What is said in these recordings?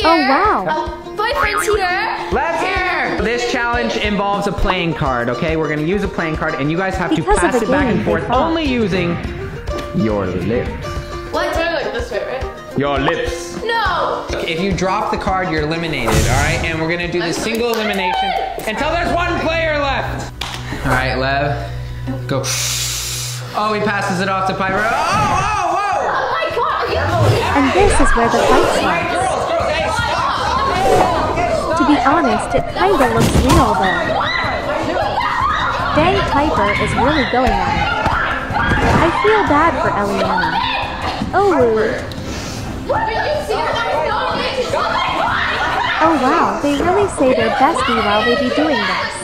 here. Oh, wow. Uh, boyfriend's here. Let's hear! This challenge involves a playing card, okay? We're gonna use a playing card, and you guys have Because to pass the it back and forth only using your lips. What? like this way, right? Your lips. No. If you drop the card, you're eliminated, all right? And we're gonna do the single elimination until there's one player left. All right, Lev, go. Oh, he passes it off to Piper. Oh, oh, whoa! Oh my god, are you And this is where the fight starts. girls, girls, hey, stop! To be honest, it kinda looks real though. Dang Piper is really going at it. I feel bad for Eliana. Oh woo. What are you serious? Oh wow, they really say they're bestie while they be doing this.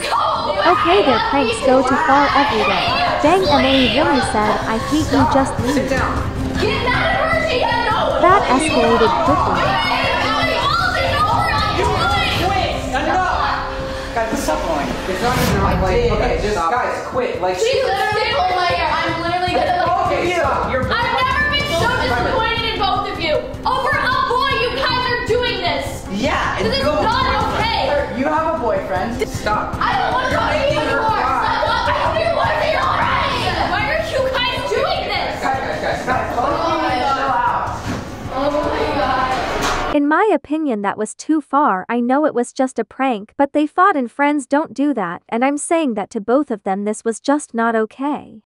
Okay, their pranks go too far every day. Dang MA really said, I hate you just leave. down. Get mad at her, she had no. That escalated quickly. Guys, what's up, going? It's not even like, like okay, just guys, quit. Like, She literally told me I'm literally gonna like. okay, stop. You're I've never been so disappointed in both of you. Over a boy, you guys are doing this. Yeah, This is not okay. You have a boyfriend. stop. I don't want to talk to you In my opinion, that was too far. I know it was just a prank, but they fought and friends don't do that, and I'm saying that to both of them this was just not okay.